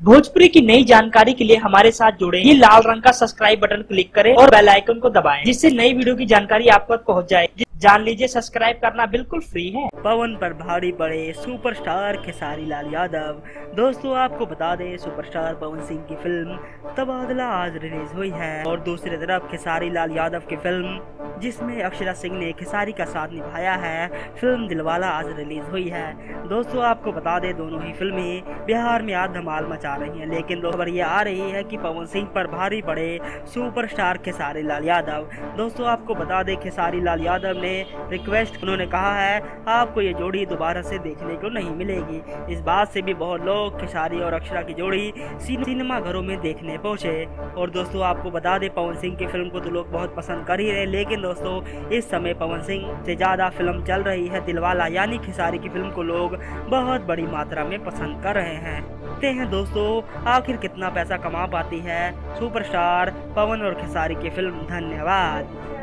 भोजपुरी की नई जानकारी के लिए हमारे साथ जुड़े ये लाल रंग का सब्सक्राइब बटन क्लिक करें और बेल आइकन को दबाएँ, जिससे नई वीडियो की जानकारी आप तक पहुँच जाए। जान लीजिए सब्सक्राइब करना बिल्कुल फ्री है। पवन पर भारी पड़े सुपरस्टार खेसारी लाल यादव। दोस्तों, आपको बता दें सुपरस्टार पवन सिंह की फ़िल्म तबादला आज रिलीज़ हुई है। और दूसरी तरफ़, खेसारी लाल यादव की फ़िल्म जिसमें अक्षरा सिंह ने खेसारी का साथ निभाया है फ़िल्म दिलवाला आज रिलीज़ हुई है। दोस्तों, आपको बता दें, दोनों ही फ़िल्में बिहार में आज धमाल मचा रही हैं। लेकिन खबर ये आ रही है कि पवन सिंह पर भारी पड़े सुपरस्टार खेसारी लाल यादव। दोस्तों, आपको बता दें, खेसारी लाल यादव ने रिक्वेस्ट उन्होंने कहा है, आपको ये जोड़ी दोबारा से देखने को नहीं मिलेगी। इस बात से भी बहुत लोग खेसारी और अक्षरा की जोड़ी सिनेमा घरों में देखने पहुँचे। और दोस्तों, आपको बता दें, पवन सिंह की फ़िल्म को तो लोग बहुत पसंद कर ही रहे लेकिन दोस्तों, इस समय पवन सिंह से ज़्यादा फ़िल्म चल रही है। दिलवाला यानी खिसारी की फ़िल्म को लोग बहुत बड़ी मात्रा में पसंद कर रहे हैं। देखते हैं दोस्तों, आखिर कितना पैसा कमा पाती है सुपरस्टार पवन और खिसारी की फ़िल्म। धन्यवाद।